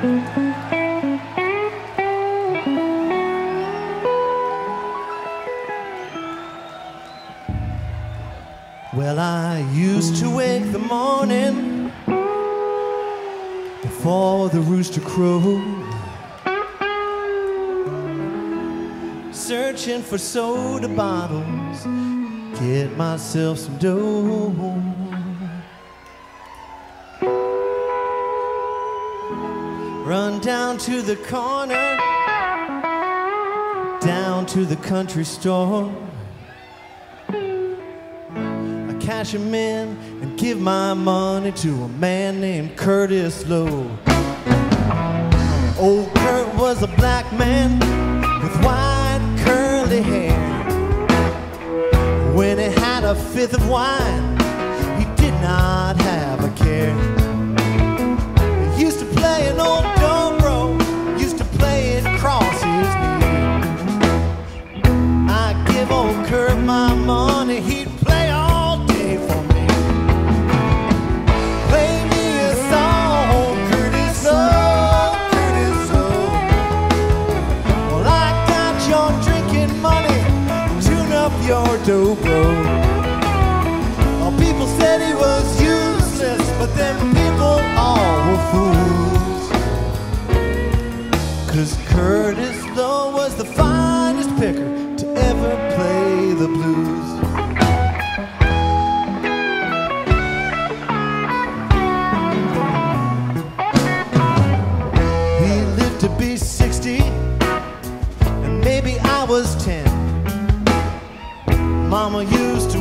Well, I used to wake the morning before the rooster crowed, searching for soda bottles, get myself some dough. Down to the corner, down to the country store I cash him in and give my money to a man named Curtis Loew. Old Kurt was a black man with white curly hair. When he had a fifth of wine, he did not dobro. Well, people said he was useless, but them people all were fools. Cause Curtis Loew was the finest picker to ever play the blues. He lived to be 60, and maybe I was 10. Mama used to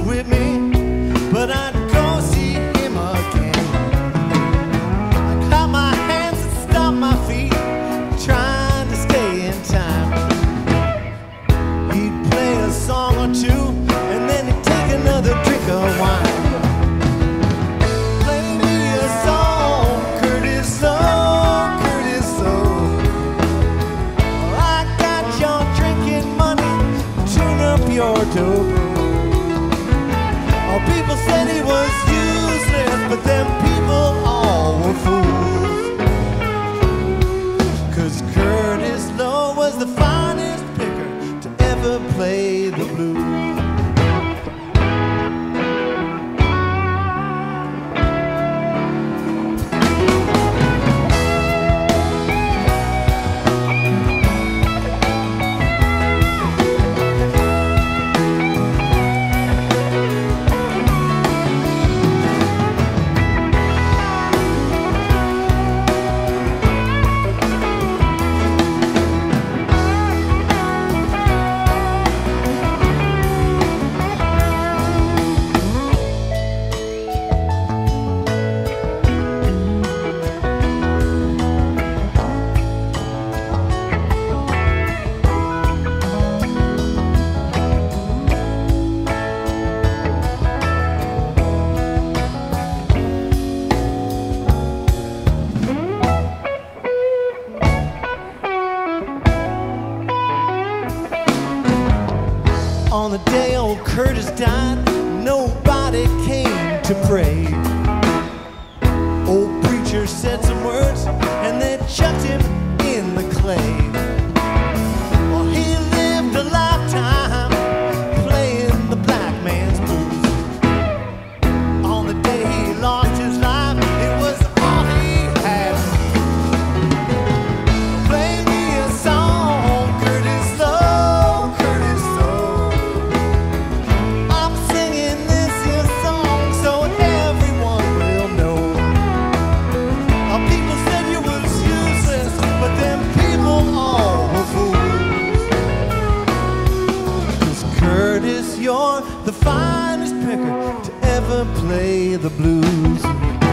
people said he was useless, but them the day old Curtis died, nobody came to pray. Old preacher said some words and then chucked him in the clay. Curtis, you're the finest picker to ever play the blues.